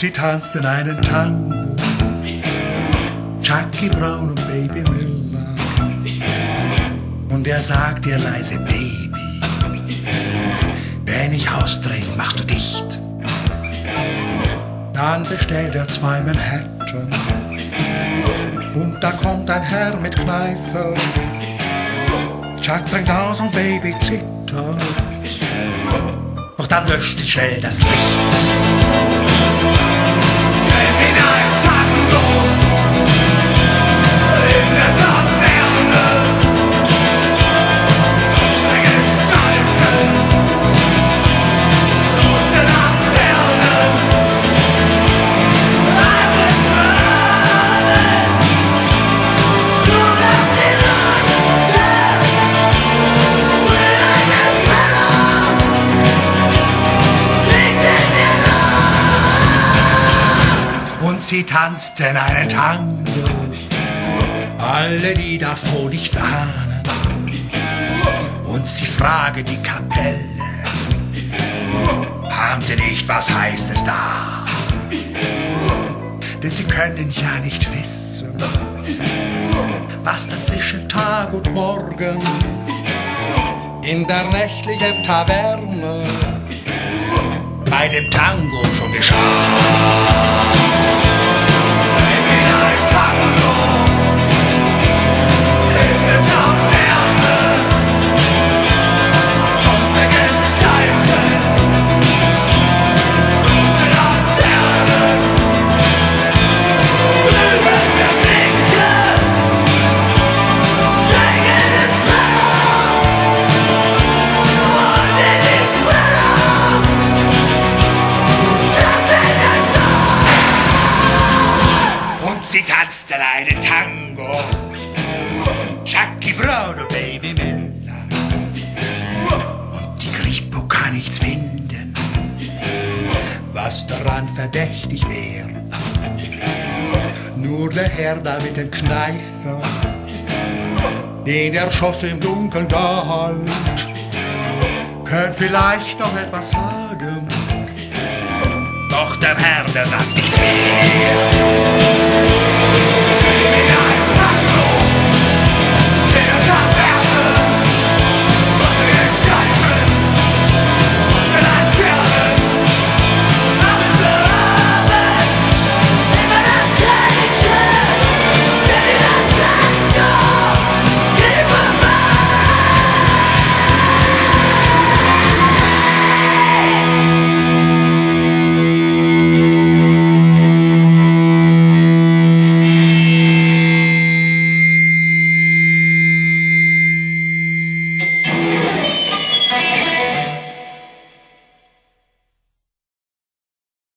sie tanzten einen Tango. Jackie Brown und Baby Miller. Und er sagt ihr leise, Baby, wenn ich ausdring, machst du dicht. Dann bestellt er zwei Manhattan. Und da kommt ein Herr mit Kneifer. Chuck trinkt aus und Baby zittert. Doch dann löscht sie schnell das Licht. me Und sie tanzten einen Tango. Alle, die davor nichts ahnen. Und sie fragen die Kapelle. Haben sie nicht was Heißes da? Denn sie können ja nicht wissen, was dazwischen Tag und Morgen in der nächtlichen Taverne bei dem Tango schon geschah. Sie tanzten einen Tango. Jackie Brown und Baby Miller. Und die Kripo kann nichts finden, was daran verdächtig wäre. Nur der Herr da mit dem Kneifer, den er schoss im Dunkeln da halt, könnt vielleicht noch etwas sagen. Doch der Herr, der sagt.